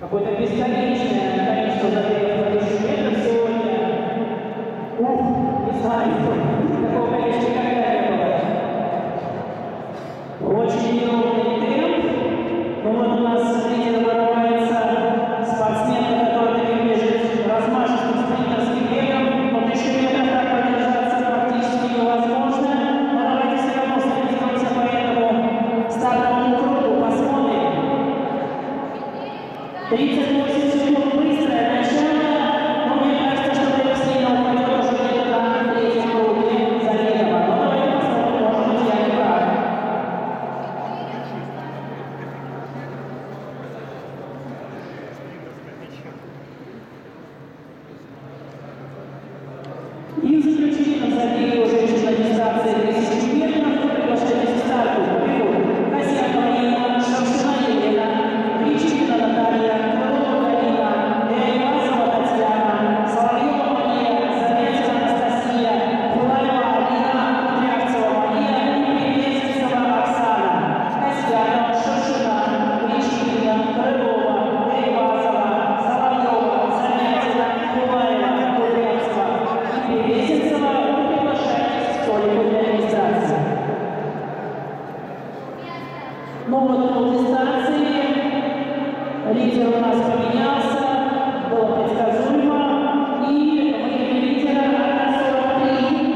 Какое-то бесконечное количество забегов на 10 метров сегодня. Ух, не знаю, И в заключительном забеге уже еще на Ну вот по дистанции лидер у нас поменялся, было предсказуемо, и время лидера 1.43.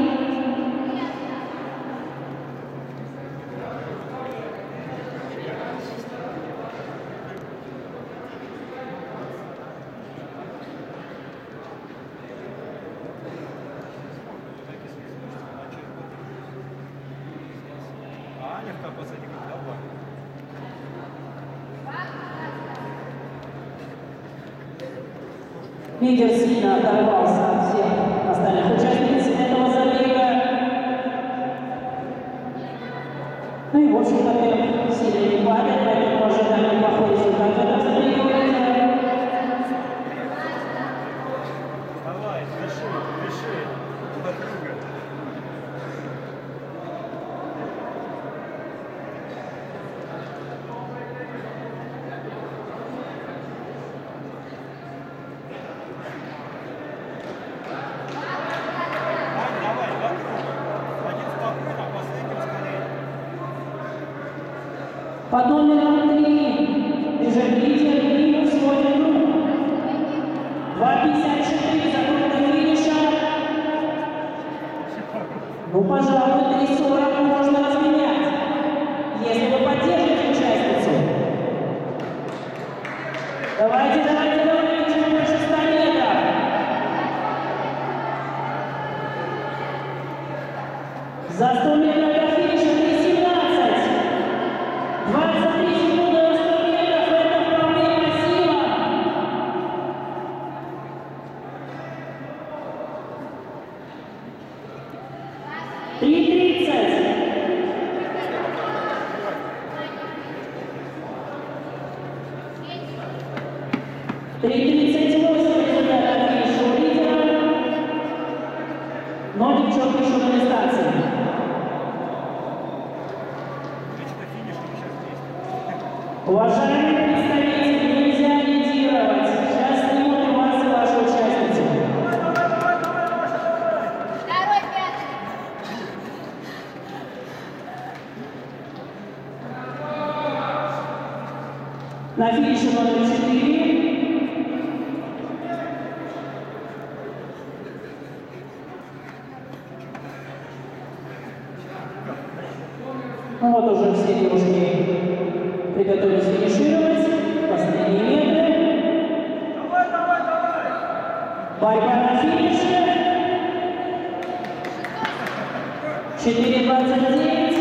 А Аня в посадик давай. Лидер сильно оторвался от всех остальных участниц этого забега. Ну и, в общем-то, сильно не падает, Под номером 3 бежит лидер и сводит группу. 2.54 закон до финиша. Ну, пожалуй, 3.40 можно разменять, если вы поддержите участницу. Давайте, давайте, давайте, чуть больше 100 метров. За 100 метров На финише номер 4. Ну вот уже все девушки приготовились финишировать. Последние метры. Давай, давай, давай! Борьба на финише. 4.29.